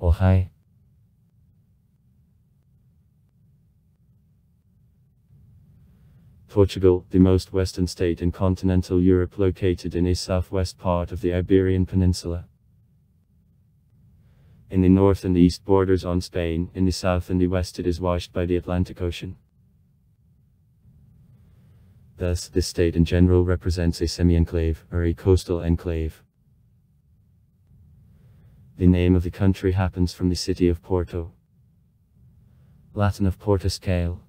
Oh hi. Portugal, the most western state in continental Europe located in a southwest part of the Iberian Peninsula. In the north and east borders on Spain, in the south and the west it is washed by the Atlantic Ocean. Thus, this state in general represents a semi-enclave, or a coastal enclave. The name of the country happens from the city of Porto. Latin of Portuscale.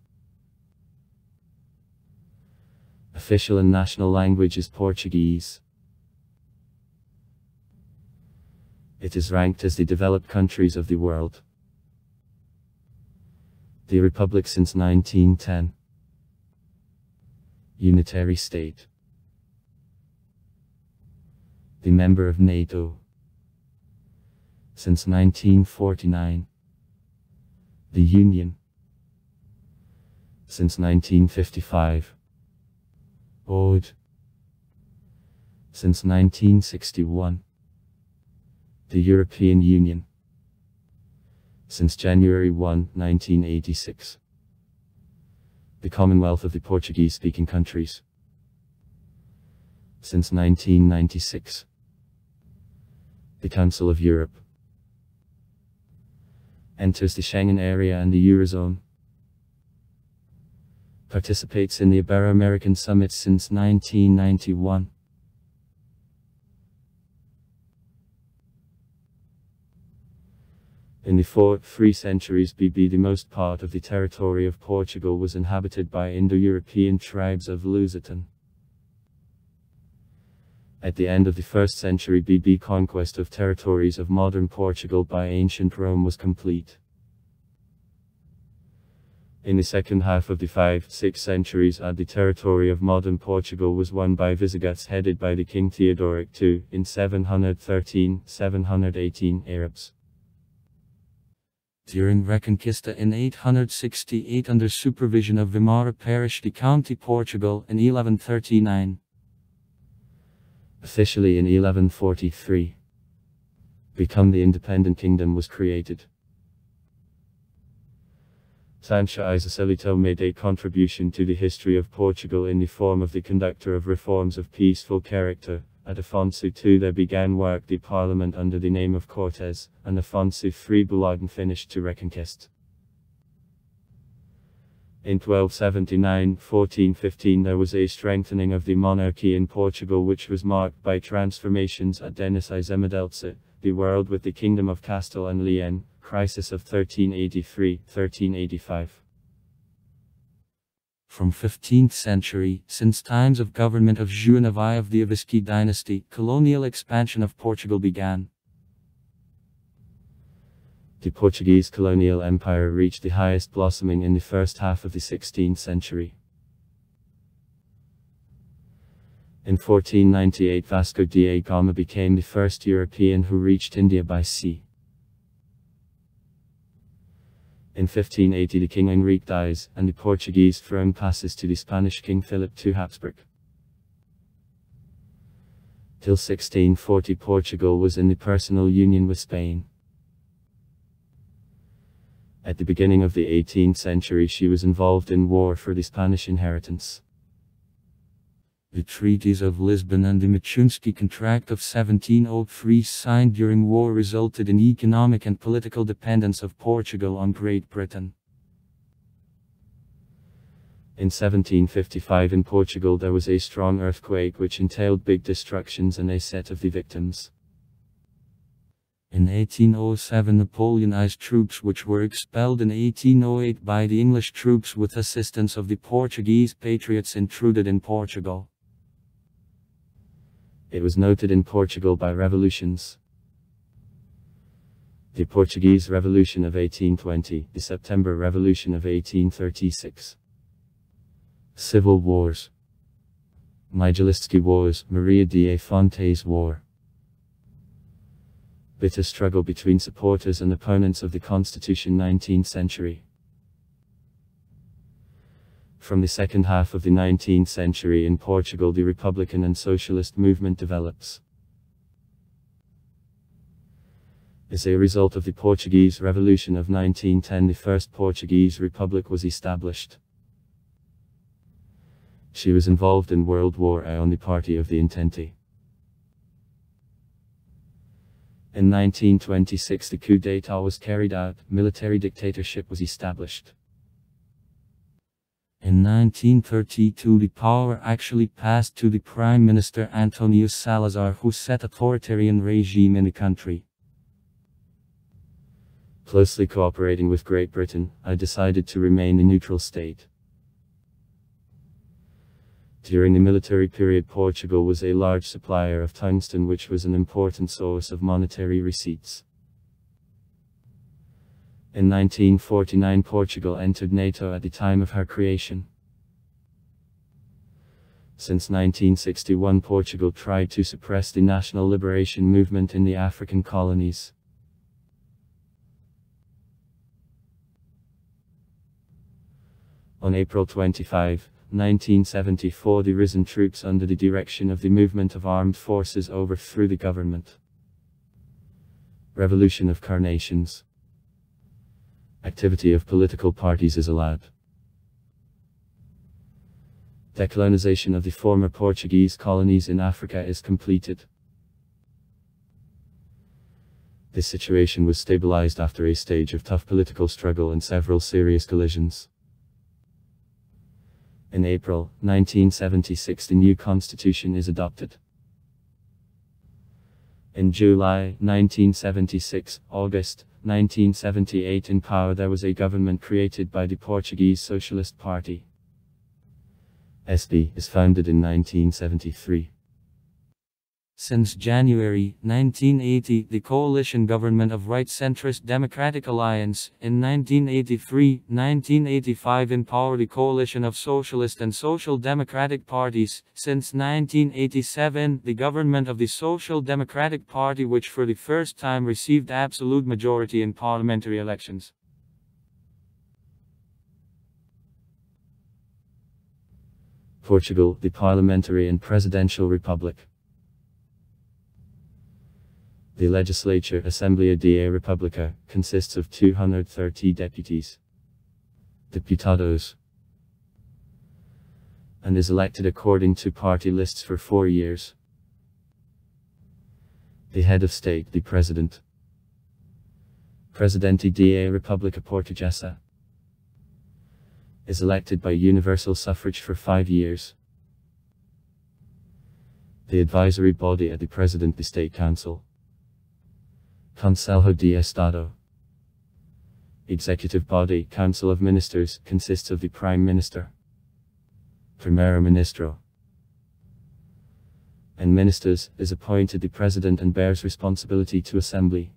Official and national language is Portuguese. It is ranked as the developed countries of the world. The Republic since 1910. Unitary state. The member of NATO. Since 1949. The Union. Since 1955. Ode. Since 1961. The European Union. Since January 1, 1986. The Commonwealth of the Portuguese-speaking countries. Since 1996. The Council of Europe. Enters the Schengen area and the Eurozone participates in the Ibero-American Summit since 1991. In the four, three centuries BB the most part of the territory of Portugal was inhabited by Indo-European tribes of Lusitan. At the end of the first century BB conquest of territories of modern Portugal by ancient Rome was complete. In the second half of the 5-6 centuries at the territory of modern Portugal was won by Visigoths headed by the King Theodoric II, in 713-718 Arabs. During Reconquista in 868 under supervision of Vimara Peres de County Portugal in 1139. Officially in 1143. Become the independent kingdom was created. Sancho Izacelito made a contribution to the history of Portugal in the form of the conductor of reforms of peaceful character. At Afonso II there began work the parliament under the name of Cortes, and Afonso III Buladen finished to Reconquest. In 1279-1415 there was a strengthening of the monarchy in Portugal which was marked by transformations at Denis Izemedeltse, the world with the kingdom of Castile and Leon, crisis of 1383-1385. From 15th century, since times of government of João I of the Avisci dynasty, colonial expansion of Portugal began. The Portuguese colonial empire reached the highest blossoming in the first half of the 16th century. In 1498 Vasco da Gama became the first European who reached India by sea. In 1580 the King Henrique dies, and the Portuguese throne passes to the Spanish King Philip II Habsburg. Till 1640 Portugal was in the personal union with Spain. At the beginning of the 18th century she was involved in war for the Spanish inheritance. The treaties of Lisbon and the Machunsky Contract of 1703 signed during war resulted in economic and political dependence of Portugal on Great Britain. In 1755 in Portugal there was a strong earthquake which entailed big destructions and a set of the victims. In 1807 Napoleonized troops which were expelled in 1808 by the English troops with assistance of the Portuguese patriots intruded in Portugal. It was noted in Portugal by revolutions. The Portuguese Revolution of 1820, the September Revolution of 1836. Civil Wars. Miguelist's Wars, Maria de Fontes War. Bitter struggle between supporters and opponents of the Constitution 19th century. From the second half of the 19th century in Portugal the Republican and Socialist movement develops. As a result of the Portuguese Revolution of 1910 the First Portuguese Republic was established. She was involved in World War I on the party of the Entente. In 1926 the coup d'état was carried out, military dictatorship was established. In 1932 the power actually passed to the Prime Minister Antonio Salazar who set authoritarian regime in the country. Closely cooperating with Great Britain, I decided to remain a neutral state. During the military period Portugal was a large supplier of tungsten which was an important source of monetary receipts. In 1949 Portugal entered NATO at the time of her creation. Since 1961 Portugal tried to suppress the national liberation movement in the African colonies. On April 25, 1974 the risen troops under the direction of the Movement of Armed Forces overthrew the government. Revolution of Carnations Activity of political parties is allowed. Decolonization of the former Portuguese colonies in Africa is completed. This situation was stabilized after a stage of tough political struggle and several serious collisions. In April 1976 the new constitution is adopted. In July 1976, August 1978 in power there was a government created by the Portuguese Socialist Party. SD is founded in 1973. Since January 1980, the coalition government of right-centrist Democratic Alliance, in 1983-1985 empowered the coalition of socialist and social democratic parties, since 1987 the government of the Social Democratic Party which for the first time received absolute majority in parliamentary elections. Portugal, the parliamentary and presidential republic. The legislature Assembleia da República consists of 230 deputies. Deputados. And is elected according to party lists for four years. The head of state, the president. Presidente da República Portuguesa. Is elected by universal suffrage for five years. The advisory body at the President the State Council. Conselho de Estado. Executive body, Council of Ministers, consists of the Prime Minister, Primeiro-Ministro, and ministers, is appointed the President and bears responsibility to Assembly.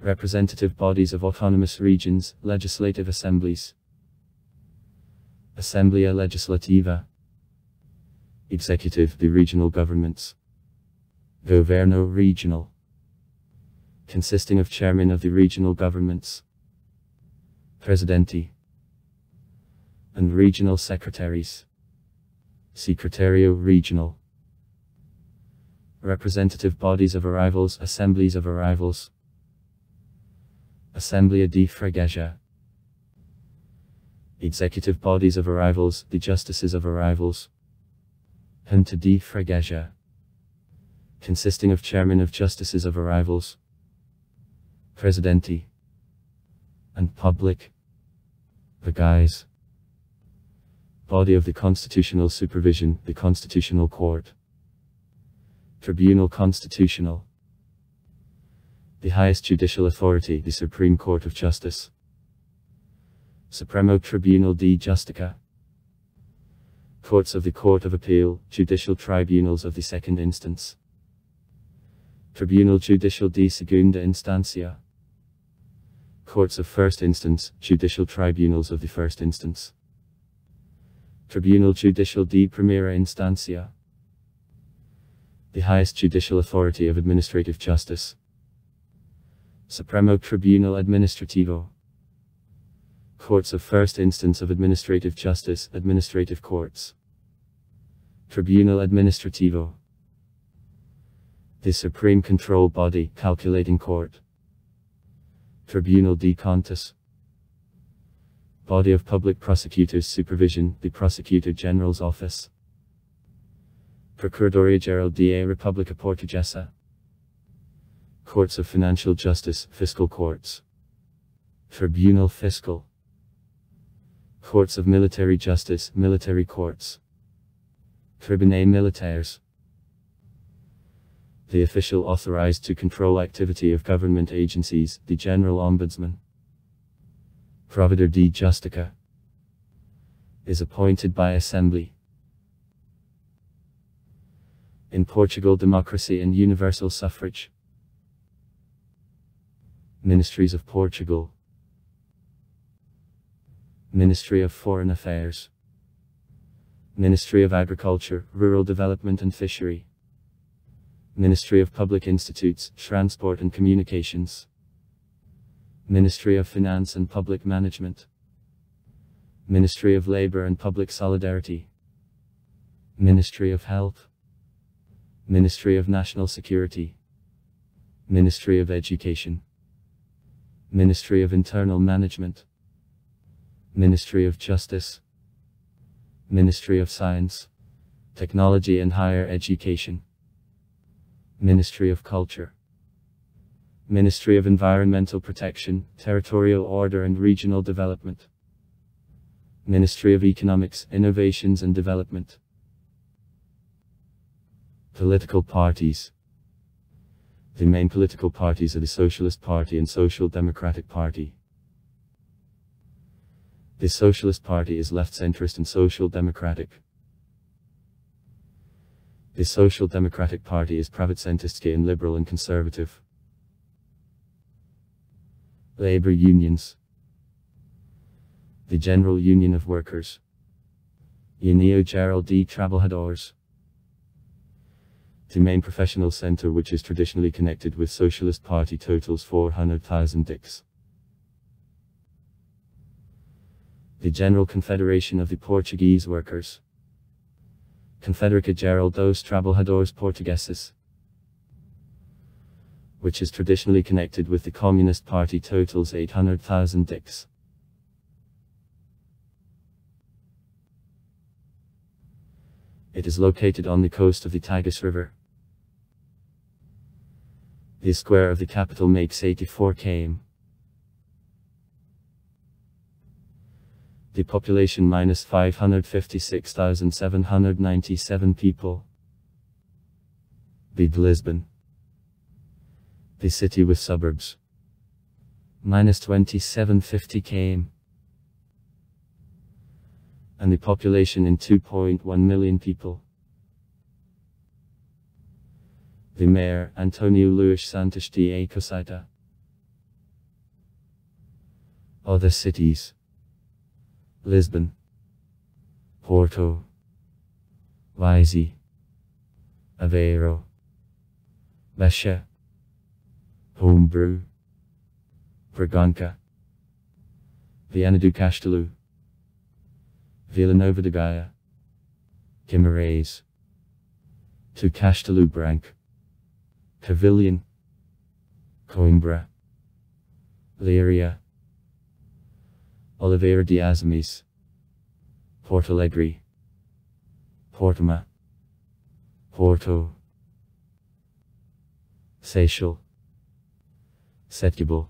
Representative bodies of autonomous regions, legislative assemblies. Assembleia Legislativa. Executive, the regional governments. Governo Regional consisting of chairmen of the regional governments, presidente, and regional secretaries, secretario regional, representative bodies of arrivals, assemblies of arrivals, Assembleia de Freguesia, executive bodies of arrivals, the justices of arrivals, Junta de Freguesia, consisting of chairmen of justices of arrivals, Presidente. And public. The guise. Body of the Constitutional Supervision, the Constitutional Court. Tribunal Constitutional. The highest judicial authority, the Supreme Court of Justice. Supremo Tribunal de Justicia. Courts of the Court of Appeal, judicial tribunals of the second instance. Tribunal Judicial de Segunda Instancia. Courts of First Instance, Judicial Tribunals of the First Instance. Tribunal Judicial de Primera Instancia. The highest judicial authority of administrative justice. Supremo Tribunal Administrativo. Courts of First Instance of Administrative Justice, Administrative Courts. Tribunal Administrativo. The supreme control body, calculating court. Tribunal de Contas. Body of Public Prosecutors Supervision, the Prosecutor General's Office. Procuradoria Geral da República Portuguesa. Courts of Financial Justice, Fiscal Courts. Tribunal Fiscal. Courts of Military Justice, Military Courts. Tribunais Militares. The official authorized to control activity of government agencies, the General Ombudsman. Provedor de Justica. Is appointed by Assembly. In Portugal democracy and universal suffrage. Ministries of Portugal. Ministry of Foreign Affairs. Ministry of Agriculture, Rural Development and Fishery. Ministry of Public Institutes, Transport and Communications. Ministry of Finance and Public Management. Ministry of Labor and Public Solidarity. Ministry of Health. Ministry of National Security. Ministry of Education. Ministry of Internal Management. Ministry of Justice. Ministry of Science, Technology and Higher Education. Ministry of Culture. Ministry of Environmental Protection, Territorial Order and Regional Development. Ministry of Economics, Innovations and Development. Political parties. The main political parties are the Socialist Party and Social Democratic Party. The Socialist Party is left-centrist and social democratic. The Social Democratic Party is pravicentistski and liberal and conservative. Labor unions. The General Union of Workers. União Geral de Trabalhadores. The main professional center which is traditionally connected with Socialist Party totals 400,000 dicks. The General Confederation of the Portuguese Workers. Confederação Geral dos Trabalhadores Portugueses, which is traditionally connected with the Communist Party totals 800,000 dicks. It is located on the coast of the Tagus River. The square of the capital makes 84 km. The population minus 556,797 people. Big Lisbon. The city with suburbs. Minus 2750 km. And the population in 2.1 million people. The mayor, Antonio Luis Santos da Costa. Other cities. Lisbon, Porto, Viseu, Aveiro, Beja, Homebrew, Bragança, Viana do Castelo, Vila Nova de Gaia, Guimarães, to Castelo Branco, Pavilion, Coimbra, Leiria, Oliveira de Azeméis, Porto Alegre, Portimão, Porto, Seychelles, Setúbal,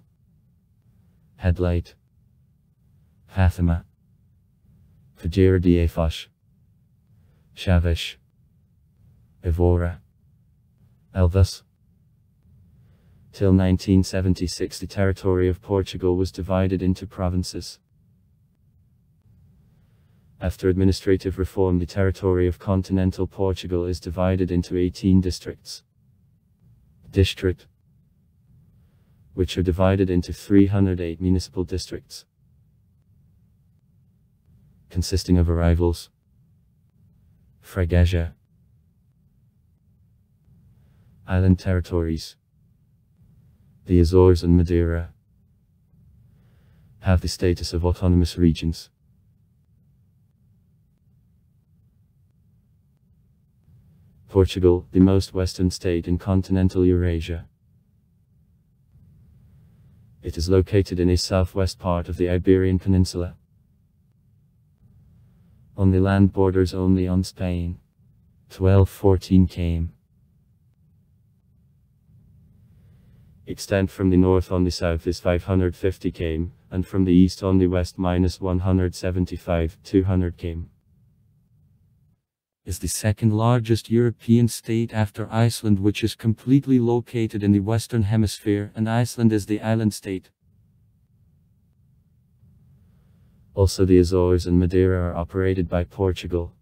Headlight, Fatima, Figueira da Foz, Chaves, Evora, Elvas. Till 1976 the territory of Portugal was divided into provinces. After administrative reform the territory of continental Portugal is divided into 18 districts. District which are divided into 308 municipal districts consisting of arrivals Freguesia Island territories The Azores and Madeira have the status of autonomous regions. Portugal, the most western state in continental Eurasia. It is located in a southwest part of the Iberian Peninsula. On the land borders only on Spain. 1214 came. Extent from the north on the south is 550 km, and from the east on the west minus 175, 200 km. Is the second largest European state after Iceland which is completely located in the western hemisphere and Iceland is the island state. Also the Azores and Madeira are operated by Portugal.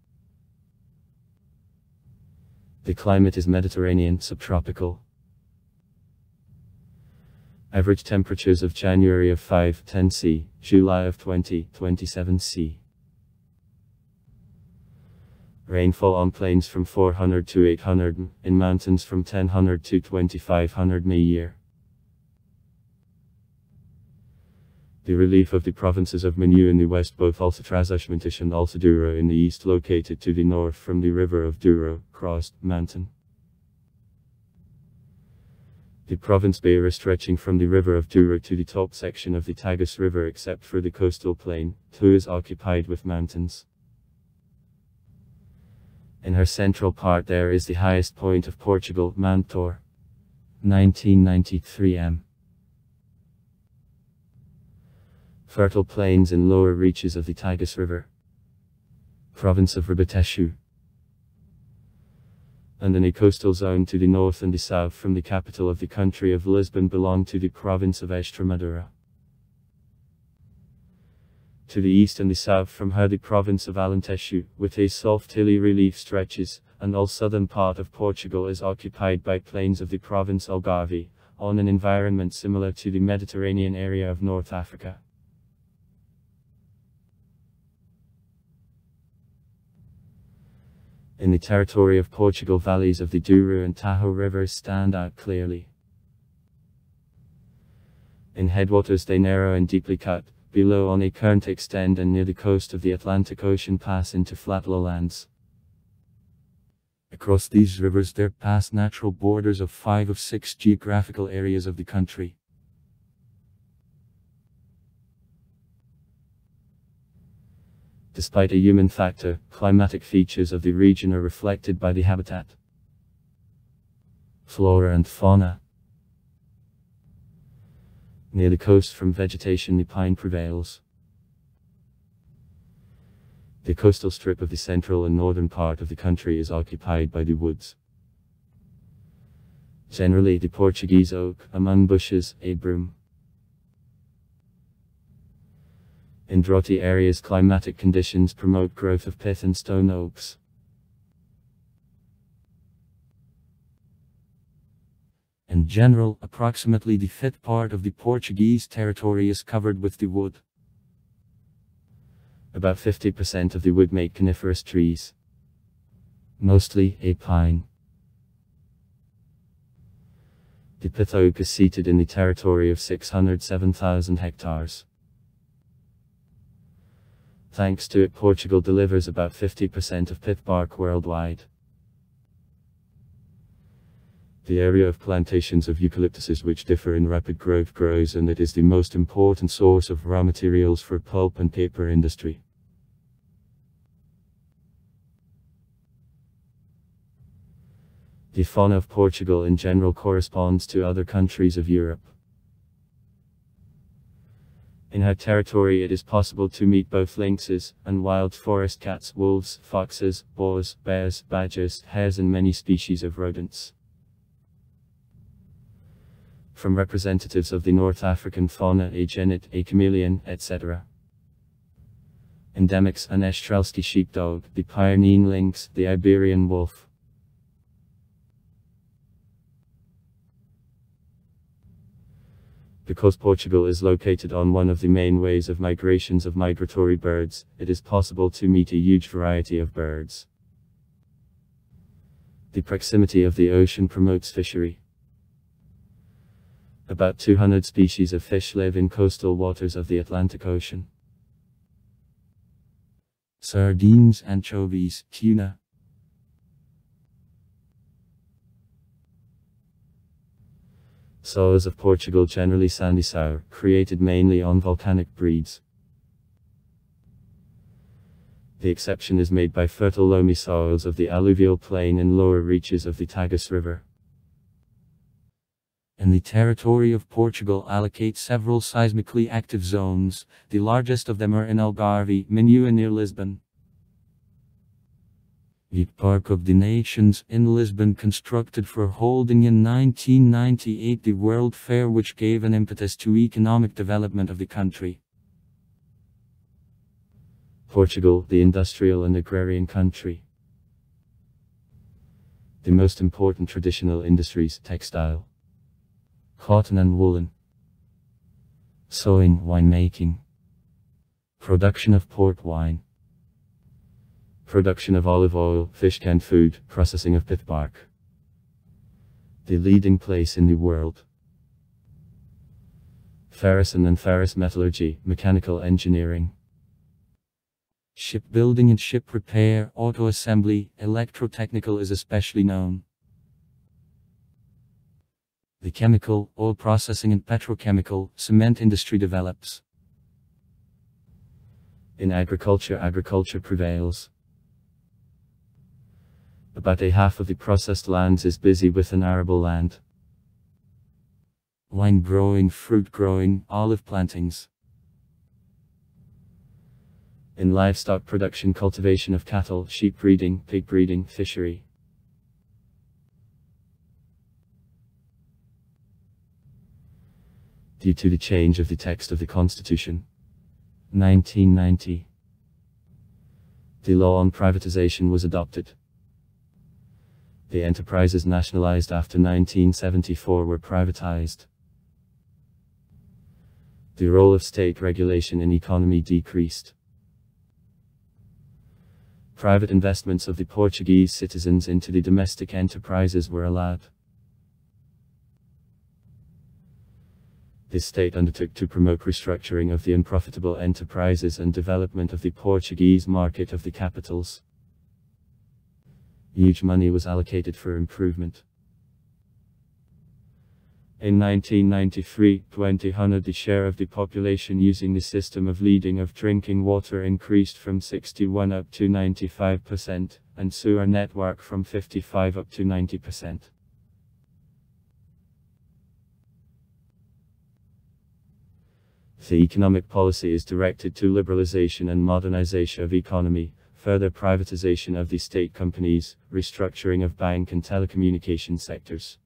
The climate is Mediterranean subtropical. Average temperatures of January of 5, 10 C, July of 20, 27 C. Rainfall on plains from 400 to 800, in mountains from 1000 to 2500 m a year. The relief of the provinces of Minho in the west both Trás-os-Montes and Alto Douro in the east located to the north from the river of Douro, crossed, mountain. The province Beira stretching from the river of Douro to the top section of the Tagus River except for the coastal plain, too is occupied with mountains. In her central part there is the highest point of Portugal, Mount Tor. 1993 m. Fertile plains in lower reaches of the Tagus River. Province of Ribatejo and in a coastal zone to the north and the south from the capital of the country of Lisbon belong to the province of Extremadura. To the east and the south from her the province of Alentejo, with a soft hilly relief stretches, and all southern part of Portugal is occupied by plains of the province Algarve, on an environment similar to the Mediterranean area of North Africa. In the territory of Portugal valleys of the Douro and Tajo rivers stand out clearly. In headwaters they narrow and deeply cut, below on a current extend and near the coast of the Atlantic Ocean pass into flat lowlands. Across these rivers there pass natural borders of five of six geographical areas of the country. Despite a human factor, climatic features of the region are reflected by the habitat, flora and fauna. Near the coast from vegetation the pine prevails. The coastal strip of the central and northern part of the country is occupied by the woods. Generally the Portuguese oak, among bushes, a broom. In droughty areas climatic conditions promote growth of pith and stone oaks. In general, approximately the fifth part of the Portuguese territory is covered with the wood. About 50% of the wood make coniferous trees. Mostly a pine. The pith oak is seated in the territory of 607,000 hectares. Thanks to it Portugal delivers about 50% of pith bark worldwide. The area of plantations of eucalyptuses which differ in rapid growth grows and it is the most important source of raw materials for pulp and paper industry. The fauna of Portugal in general corresponds to other countries of Europe. In her territory it is possible to meet both lynxes, and wild forest cats, wolves, foxes, boars, bears, badgers, hares and many species of rodents. From representatives of the North African fauna a genet, a chameleon, etc. Endemics an Estrelsky sheepdog, the Pyrenean lynx, the Iberian wolf. Because Portugal is located on one of the main ways of migrations of migratory birds, it is possible to meet a huge variety of birds. The proximity of the ocean promotes fishery. About 200 species of fish live in coastal waters of the Atlantic Ocean. Sardines, anchovies, tuna. Soas of Portugal generally sandy sour, created mainly on volcanic breeds. The exception is made by fertile loamy soils of the alluvial plain and lower reaches of the Tagus River. And the territory of Portugal allocates several seismically active zones, the largest of them are in Algarve, Minho near Lisbon. The Park of the Nations in Lisbon constructed for holding in 1998 the World Fair which gave an impetus to economic development of the country. Portugal, the industrial and agrarian country. The most important traditional industries textile, cotton and woolen, sewing, winemaking, production of port wine, production of olive oil, fish canned food, processing of pith bark. The leading place in the world. Ferrous and ferrous metallurgy, mechanical engineering. Shipbuilding and ship repair, auto assembly, electrotechnical is especially known. The chemical, oil processing and petrochemical, cement industry develops. In agriculture, agriculture prevails. About a half of the processed lands is busy with an arable land. Wine growing, fruit growing, olive plantings. In livestock production cultivation of cattle, sheep breeding, pig breeding, fishery. Due to the change of the text of the Constitution. 1990. The law on privatization was adopted. The enterprises nationalized after 1974 were privatized. The role of state regulation in economy decreased. Private investments of the Portuguese citizens into the domestic enterprises were allowed. The state undertook to promote restructuring of the unprofitable enterprises and development of the Portuguese market of the capitals. Huge money was allocated for improvement. In 1993, 2000 the share of the population using the system of leading of drinking water increased from 61 up to 95%, and sewer network from 55 up to 90%. The economic policy is directed to liberalization and modernization of economy, further privatization of the state companies, restructuring of bank and telecommunication sectors.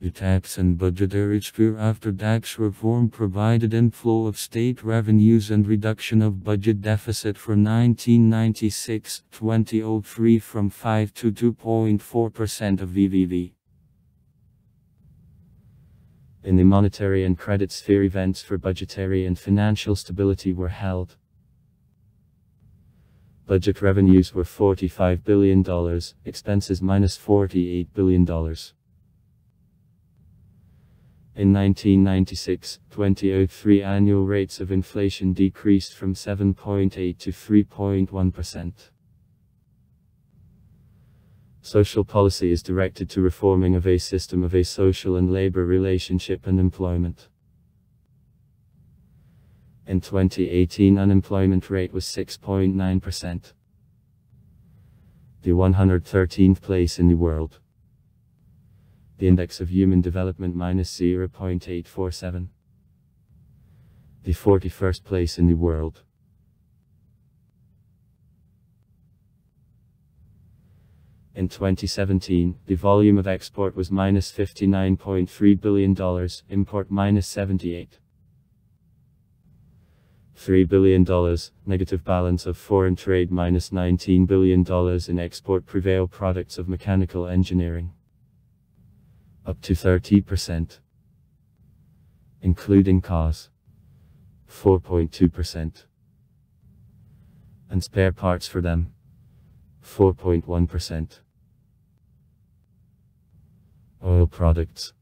The tax and budgetary sphere after tax reform provided inflow of state revenues and reduction of budget deficit for 1996-2003 from 5 to 2.4% of VVV. In the monetary and credit sphere events for budgetary and financial stability were held. Budget revenues were $45 billion, expenses minus $48 billion. In 1996, 2003 annual rates of inflation decreased from 7.8 to 3.1%. Social policy is directed to reforming of a system of a social and labor relationship and employment. In 2018 unemployment rate was 6.9%. The 113th place in the world the index of human development minus 0.847. The 41st place in the world. In 2017, the volume of export was minus $59.3 billion, import minus 78. $3 billion, negative balance of foreign trade minus $19 billion in export prevail products of mechanical engineering. Up to 30%, including cars, 4.2%, and spare parts for them, 4.1%. Oil products,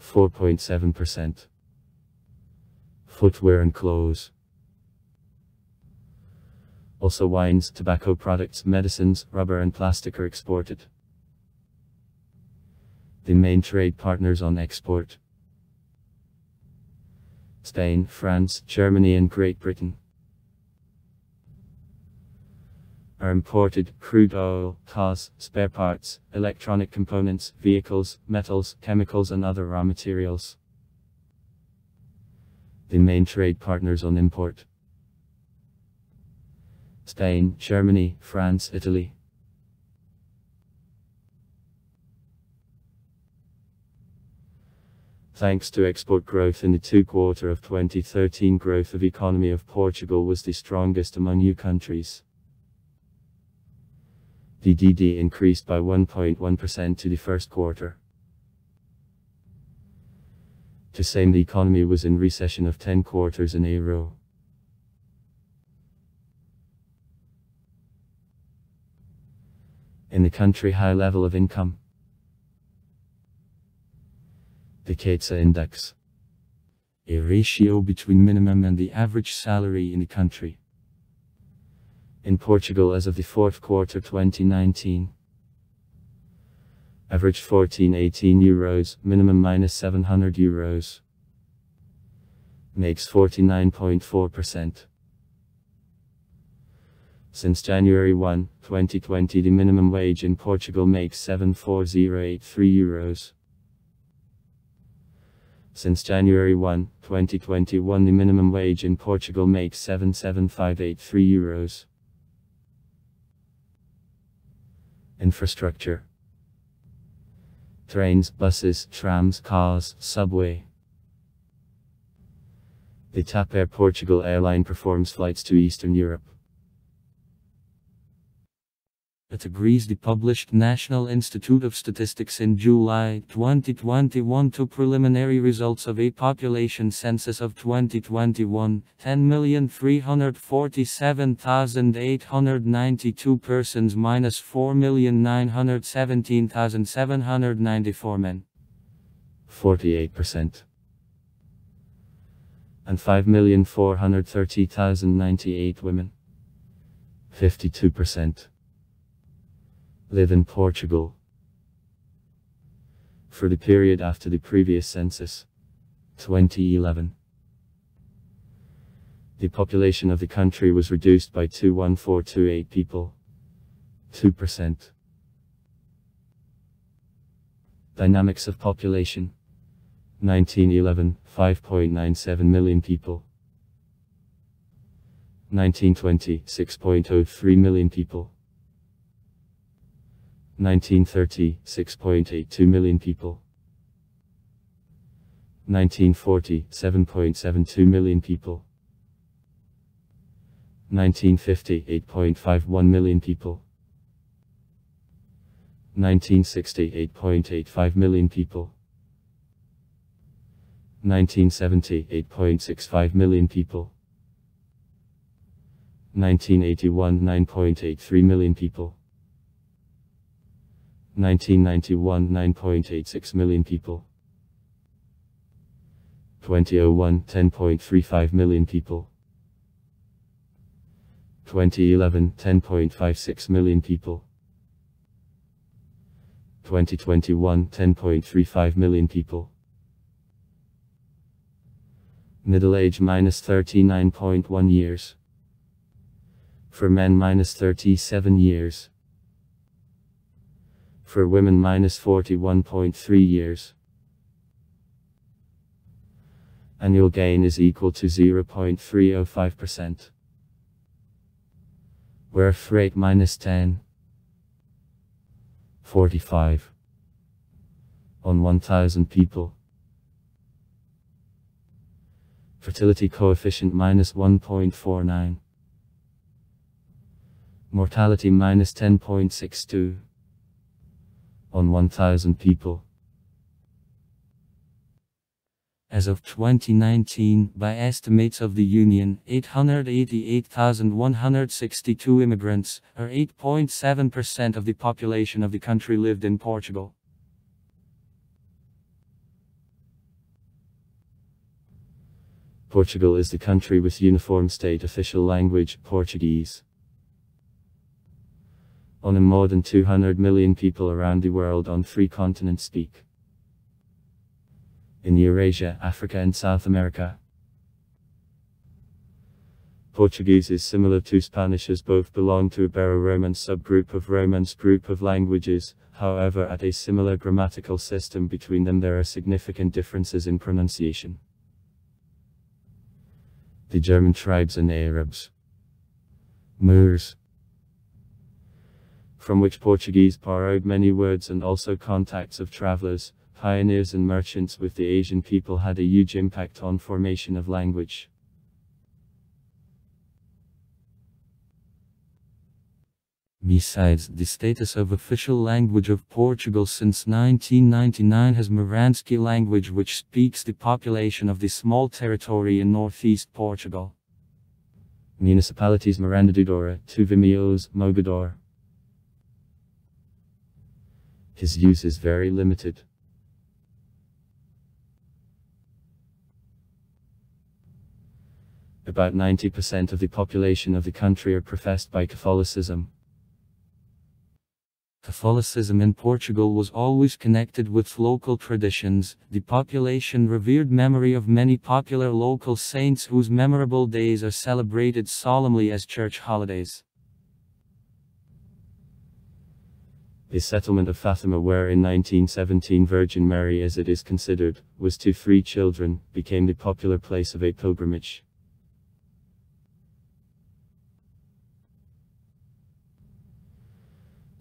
4.7%. Footwear and clothes. Also wines, tobacco products, medicines, rubber and plastic are exported. The main trade partners on export Spain, France, Germany, and Great Britain are imported crude oil, cars, spare parts, electronic components, vehicles, metals, chemicals, and other raw materials. The main trade partners on import Spain, Germany, France, Italy. Thanks to export growth in the two quarter of 2013 growth of economy of Portugal was the strongest among EU countries. DDD increased by 1.1% to the first quarter. To same the economy was in recession of 10 quarters in a row. In the country high level of income. The CAITSA index. A ratio between minimum and the average salary in the country. In Portugal as of the fourth quarter 2019. Average 1418 euros, minimum minus 700 euros. Makes 49.4%. Since January 1, 2020 the minimum wage in Portugal makes 74083 euros. Since January 1, 2021 the minimum wage in Portugal makes 77583 euros. Infrastructure Trains, buses, trams, cars, subway. The TAP Air Portugal airline performs flights to Eastern Europe. It agrees the published National Institute of Statistics in July 2021 to preliminary results of a population census of 2021, 10,347,892 persons minus 4,917,794 men. 48%. And 5,430,098 women. 52% live in Portugal. For the period after the previous census, 2011, the population of the country was reduced by 21428 people, 2%. Dynamics of population 1911, 5.97 million people. 1920, 6.03 million people. 1930, 6.82 million people. 1940, 7.72 million people. 1950, 8.51 million people. 1960, 8.85 million people. 1970, 8.65 million people. 1981, 9.83 million people. 1991 9.86 million people. 2001 10.35 million people. 2011 10.56 million people. 2021 10.35 million people. Middle age minus 39.1 years. For men minus 37 years for women minus 41.3 years. Annual gain is equal to 0.305%. Birth rate minus 10. 45. On 1000 people. Fertility coefficient minus 1.49. Mortality minus 10.62 on 1,000 people. As of 2019, by estimates of the Union, 888,162 immigrants, or 8.7% of the population of the country lived in Portugal. Portugal is the country with uniform state official language, Portuguese on a more than 200 million people around the world on three continents speak. in Eurasia, Africa and South America. Portuguese is similar to Spanish as both belong to a Ibero-Romance subgroup of Romance group of languages, however at a similar grammatical system between them there are significant differences in pronunciation. The German tribes and Arabs. Moors. From which Portuguese borrowed many words and also contacts of travelers, pioneers and merchants with the Asian people had a huge impact on formation of language. Besides, the status of official language of Portugal since 1999 has Moranski language which speaks the population of the small territory in northeast Portugal. Municipalities Miranda do Douro, Tuvimios, Mogadouro. His use is very limited. About 90% of the population of the country are professed by Catholicism. Catholicism in Portugal was always connected with local traditions. The population revered memory of many popular local saints whose memorable days are celebrated solemnly as church holidays. The settlement of Fatima where in 1917 Virgin Mary as it is considered, was to three children, became the popular place of a pilgrimage.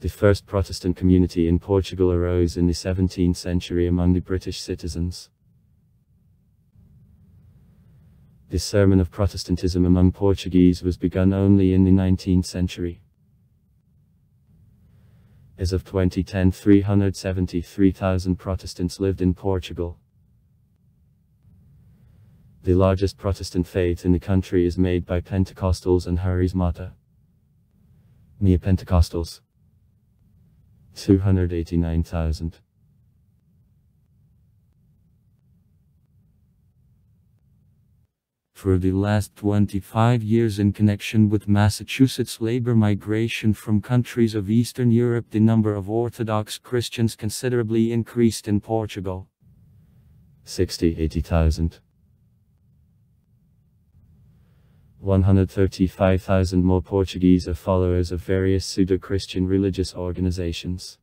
The first Protestant community in Portugal arose in the 17th century among the British citizens. The sermon of Protestantism among Portuguese was begun only in the 19th century. As of 2010 373,000 Protestants lived in Portugal. The largest Protestant faith in the country is made by Pentecostals and Charismata. Neo-Pentecostals 289,000. For the last 25 years in connection with Massachusetts labor migration from countries of Eastern Europe the number of Orthodox Christians considerably increased in Portugal. 60 80,000. 135,000 more Portuguese are followers of various pseudo-Christian religious organizations.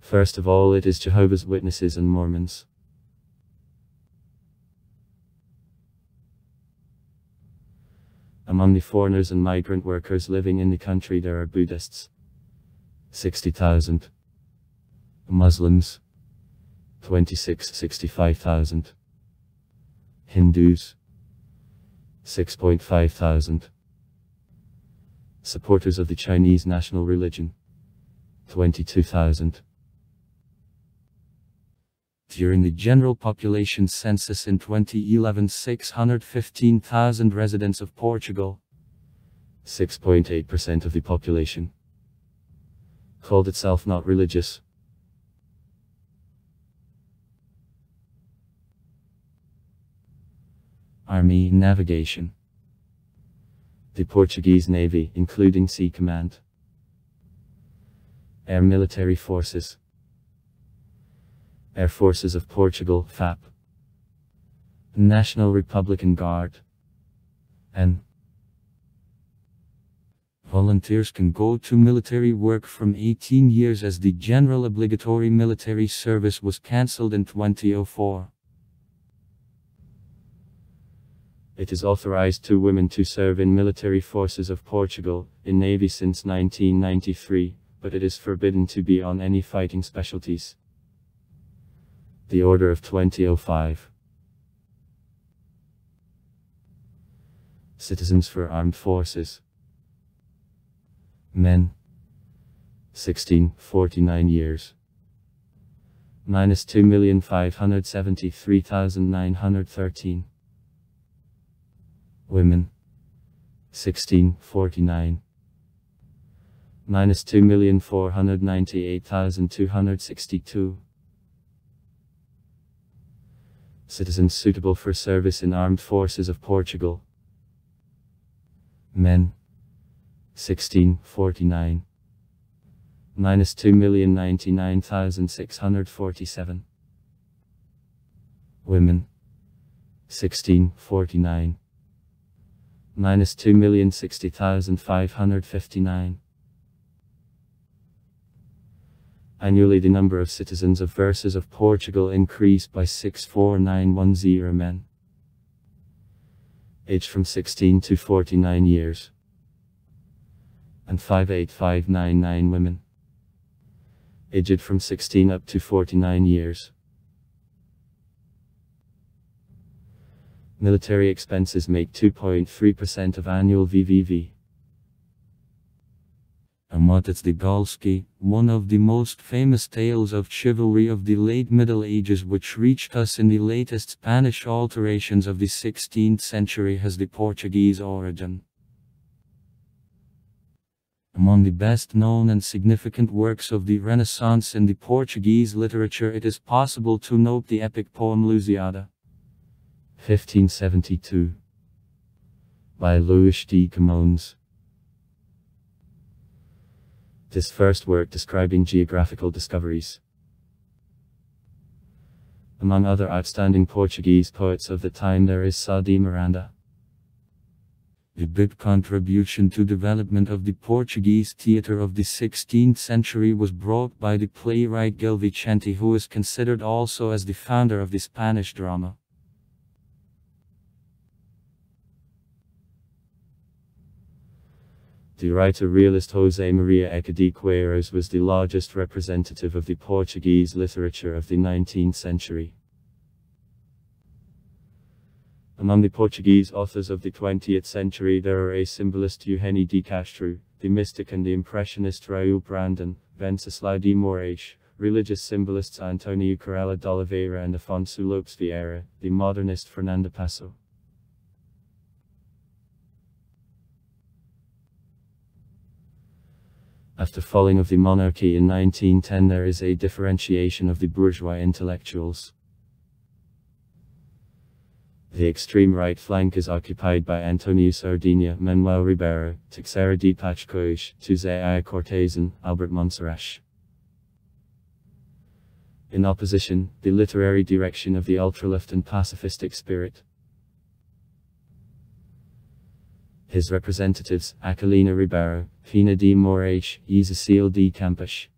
First of all it is Jehovah's Witnesses and Mormons. Among the foreigners and migrant workers living in the country there are Buddhists. 60,000. Muslims. 26 65,000. Hindus. 6.5 thousand. Supporters of the Chinese national religion. 22,000. During the general population census in 2011 615,000 residents of Portugal, 6.8% of the population, called itself not religious. Army Navigation. The Portuguese Navy, including Sea Command. Air Military Forces Air Forces of Portugal, FAP National Republican Guard and Volunteers can go to military work from 18 years as the general obligatory military service was cancelled in 2004. It is authorized to women to serve in military forces of Portugal, in Navy since 1993, but it is forbidden to be on any fighting specialties. The Order of 2005 Citizens for Armed Forces Men 16, 49 years minus 2,573,913 Women. 1649. Minus 2,498,262. Citizens suitable for service in armed forces of Portugal. Men. 1649. Minus 2,099,647. Women 1649 minus 2,060,559 Annually the number of citizens of verses of Portugal increased by 64910 men. Age from 16 to 49 years. And 58599 women. Aged from 16 up to 49 years. Military expenses make 2.3% of annual VVV. Amatec de Galsky, one of the most famous tales of chivalry of the late Middle Ages which reached us in the latest Spanish alterations of the 16th century has the Portuguese origin. Among the best known and significant works of the Renaissance in the Portuguese literature it is possible to note the epic poem Lusíada. 1572 by Luís de Camões. His first work describing geographical discoveries. Among other outstanding Portuguese poets of the time there is Sá de Miranda. A big contribution to development of the Portuguese theatre of the 16th century was brought by the playwright Gil Vicente who is considered also as the founder of the Spanish drama. The writer realist José Maria Eca de Queiroz was the largest representative of the Portuguese literature of the 19th century. Among the Portuguese authors of the 20th century there are a symbolist Eugenio de Castro, the mystic and the impressionist Raul Brandão, Venceslau de Moraes, religious symbolists Antonio Correia de Oliveira and Afonso Lopes Vieira, the modernist Fernando Pessoa. After falling of the monarchy in 1910 there is a differentiation of the bourgeois intellectuals. The extreme right flank is occupied by Antonio Sardinha, Manuel Ribeiro, Teixeira de Pascoaes, José I Cortázar, Albert Monserrat. In opposition, the literary direction of the ultra-left and pacifistic spirit, his representatives, Aquilino Ribeiro, Pina de Moraes, Isacil de Campos.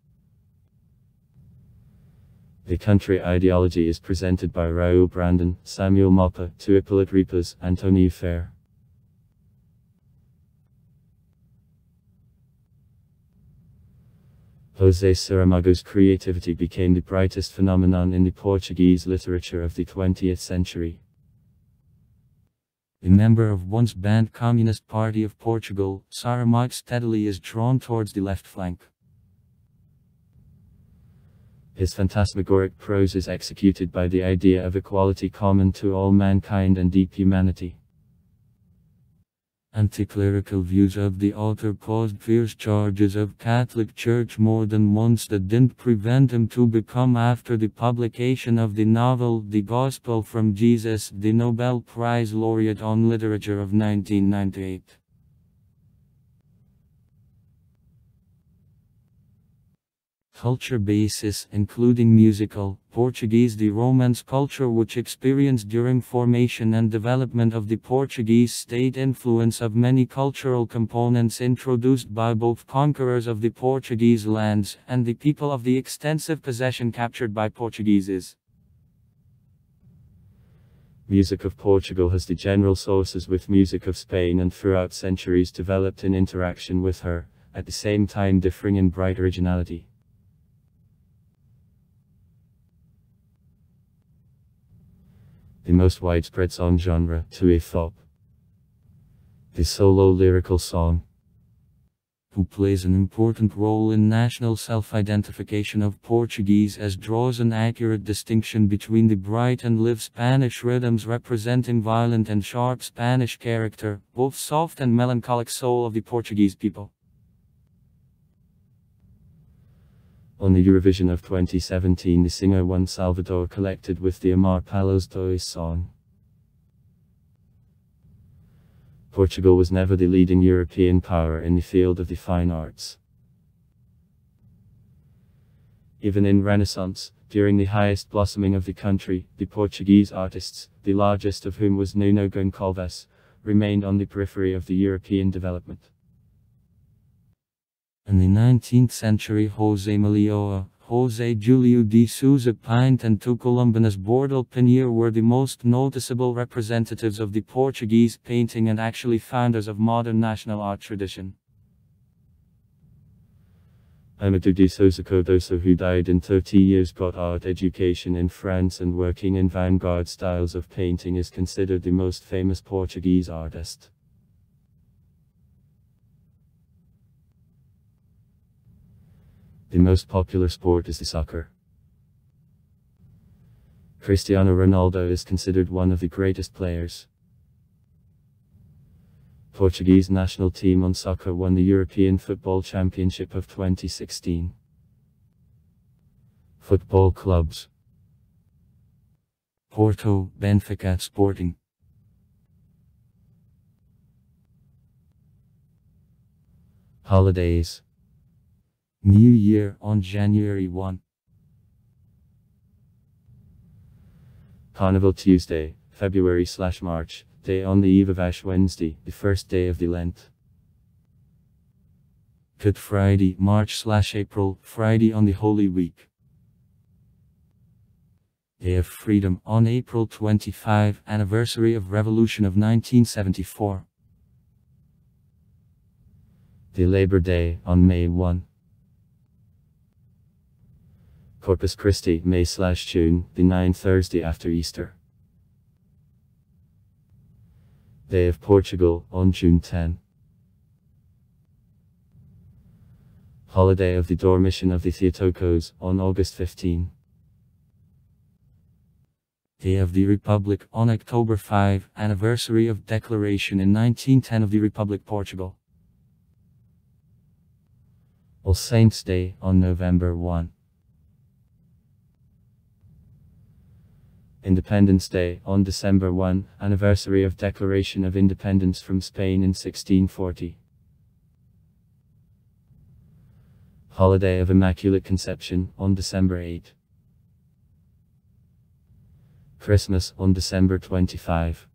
The country ideology is presented by Raul Brandão, Samuel Mapa, Tuipolit Repas, Antonio Fair. José Saramago's creativity became the brightest phenomenon in the Portuguese literature of the 20th century. A member of once banned Communist Party of Portugal, Saramago steadily is drawn towards the left flank. His phantasmagoric prose is executed by the idea of equality common to all mankind and deep humanity. Anti-clerical views of the author caused fierce charges of Catholic Church more than once that didn't prevent him to become after the publication of the novel The Gospel from Jesus the Nobel Prize laureate on literature of 1998. Culture basis including musical, Portuguese the Romance culture which experienced during formation and development of the Portuguese state influence of many cultural components introduced by both conquerors of the Portuguese lands and the people of the extensive possession captured by Portugueses. Music of Portugal has the general sources with music of Spain and throughout centuries developed in interaction with her, at the same time differing in bright originality. The most widespread song genre, to a. The solo lyrical song, who plays an important role in national self-identification of Portuguese as draws an accurate distinction between the bright and live Spanish rhythms representing violent and sharp Spanish character, both soft and melancholic soul of the Portuguese people. On the Eurovision of 2017 the singer won Salvador collected with the Amar Pelos Dois song. Portugal was never the leading European power in the field of the fine arts. Even in Renaissance, During the highest blossoming of the country, the Portuguese artists, the largest of whom was Nuno Goncalves, remained on the periphery of the European development. In the 19th century José Malhoa, José Julio de Sousa Pinto and Tucolumbanus Bordal Pinheiro were the most noticeable representatives of the Portuguese painting and actually founders of modern national art tradition. Amadeo de Sousa Cardoso who died in 30 years got art education in France and working in vanguard styles of painting is considered the most famous Portuguese artist. The most popular sport is the soccer. Cristiano Ronaldo is considered one of the greatest players. Portuguese national team on soccer won the European Football Championship of 2016. Football clubs Porto, Benfica, Sporting. Holidays New Year on January 1. Carnival Tuesday, February slash March, day on the eve of Ash Wednesday, the first day of the Lent. Good Friday, March slash April, Friday on the Holy Week. Day of Freedom on April 25, anniversary of Revolution of 1974. The Labor Day on May 1. Corpus Christi, May slash June, the 9th Thursday after Easter. Day of Portugal, on June 10. Holiday of the Dormition of the Theotokos, on August 15. Day of the Republic, on October 5, anniversary of declaration in 1910 of the Republic Portugal. All Saints' Day, on November 1. Independence Day, on December 1, anniversary of Declaration of Independence from Spain in 1640. Holiday of Immaculate Conception, on December 8. Christmas, on December 25.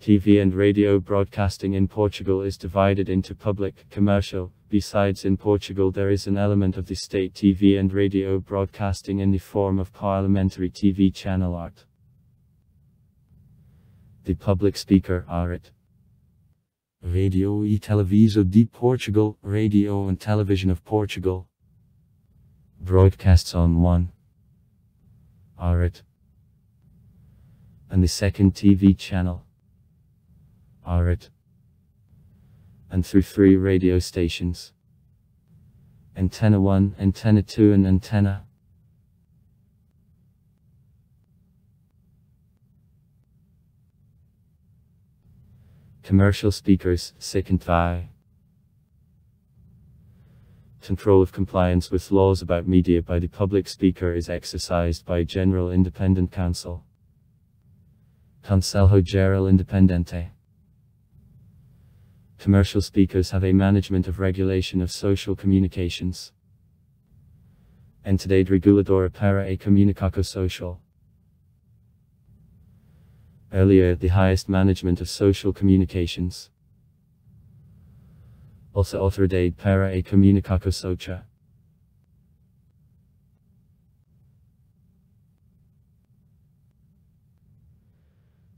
TV and radio broadcasting in Portugal is divided into public, commercial, besides in Portugal there is an element of the state TV and radio broadcasting in the form of parliamentary TV channel art. The public speaker are it. Radio e Televisão de Portugal, Radio and Television of Portugal. Broadcasts on one. Are it. And the second TV channel are it. And through three radio stations. Antenna 1, Antenna 2 and Antenna. Commercial speakers, second VI. Control of compliance with laws about media by the public speaker is exercised by General Independent Council. Conselho Geral Independente. Commercial speakers have a management of regulation of social communications. Entidade reguladora para a comunicação social. Earlier, the highest management of social communications. Also autoridade para a comunicação social.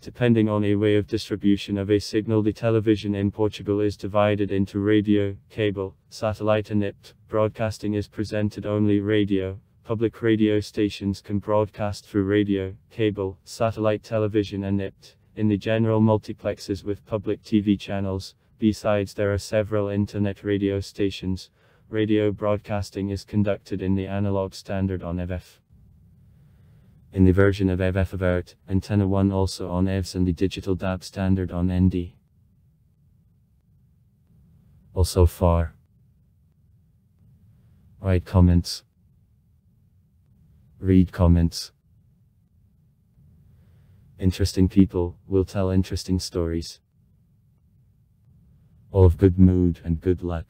Depending on a way of distribution of a signal the television in Portugal is divided into radio, cable, satellite and NIPT. Broadcasting is presented only radio. Public radio stations can broadcast through radio, cable, satellite television and NIPT. In the general multiplexes with public TV channels, besides there are several internet radio stations. Radio broadcasting is conducted in the analog standard on EVF. In the version of EVFavert, Antenna 1 also on EVS and the digital DAB standard on ND. Also far. Write comments. Read comments. Interesting people will tell interesting stories. All of good mood and good luck.